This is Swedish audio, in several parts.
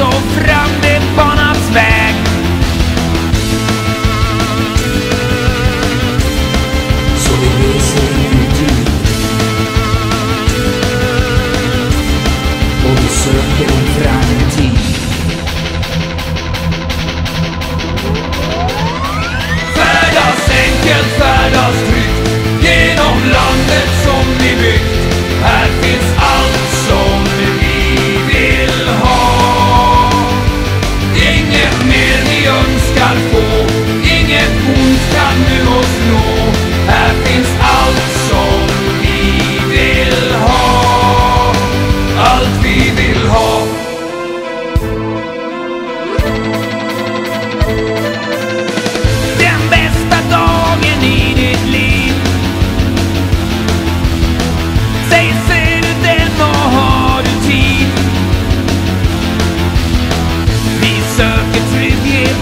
Och fram det banats väg Så vi reser i nutid och vi söker en framtid. Färdas enkelt, färdas tryggt genom landet som vi byggt.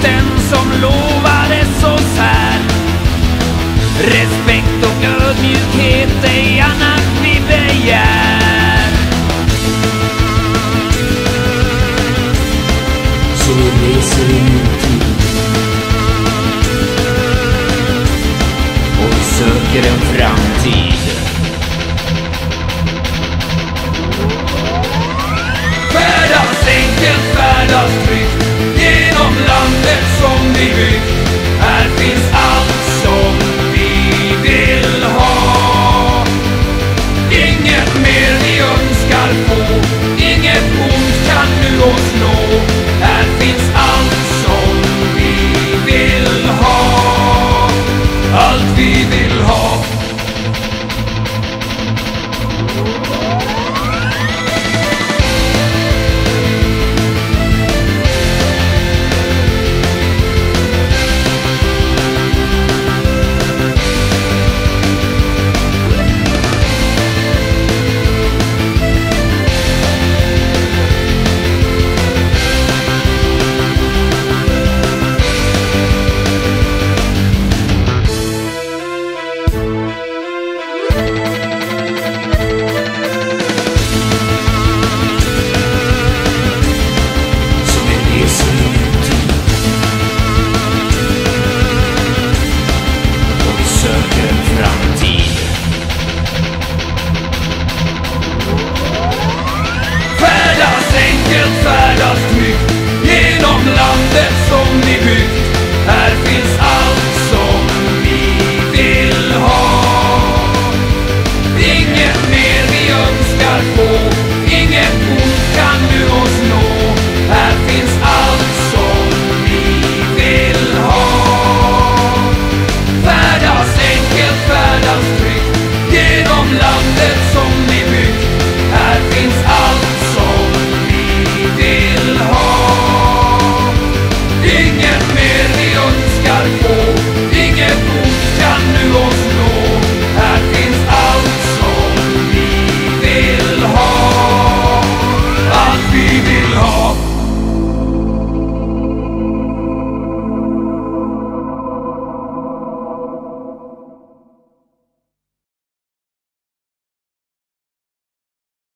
Den som lovades oss här. Respekt och ödmjukhet är annat vi begär. Så vi reser i och vi söker en framtid. Baby.